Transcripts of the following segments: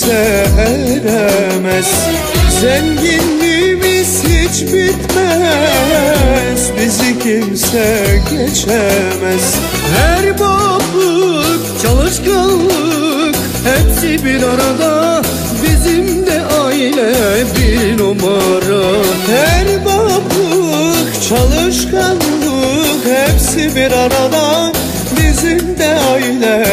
kimse Zenginliğimiz hiç bitmez. Bizi kimse geçemez. Her bablık, çalışkanlık Hepsi bir arada. Bizim de aile bir numara. Her bablık, çalışkanlık Hepsi bir arada. Bizim de aile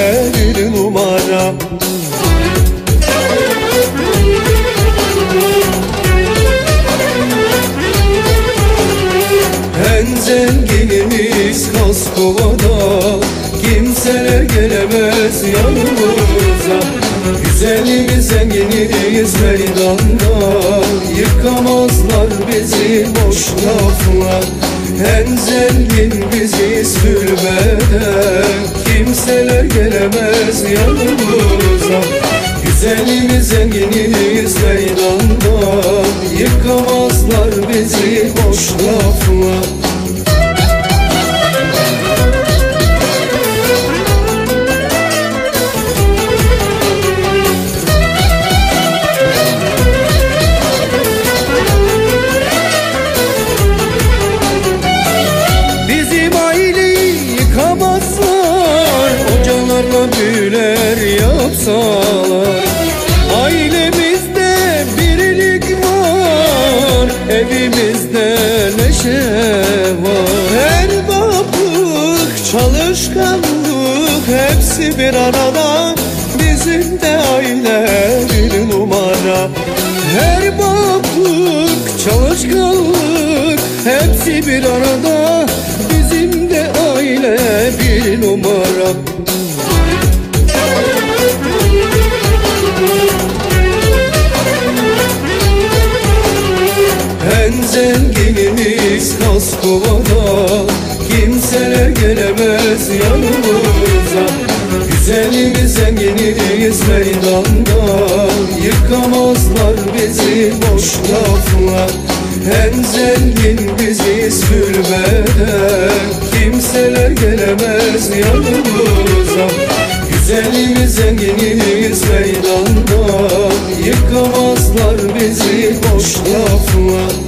zenginimiz Kaskova'da Kimseler gelemez yanımıza. Güzelimiz zenginimiz meydanda Yıkamazlar bizi boş lafla. En zengin biziz türbede Kimseler gelemez yanımıza. Güzelimiz zenginimiz meydanda Yıkamazlar bizi boş lafla Hocalarla büyüler yapsalar. Ailemizde birlik var Evimizde neşe var. Her bablık, çalışkanlık Hepsi bir arada. Bizim de aile bir numara. Her bablık, çalışkanlık Hepsi bir arada. Bizim de aile bir numara gelemez yanımıza. Güzelimiz zenginimiz meydanda Yıkamazlar bizi boş lafla En zengin biziz türbede Kimseler gelemez yanımıza. Güzelimiz zenginimiz meydanda Yıkamazlar bizi boş lafla